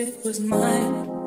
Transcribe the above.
it was mine.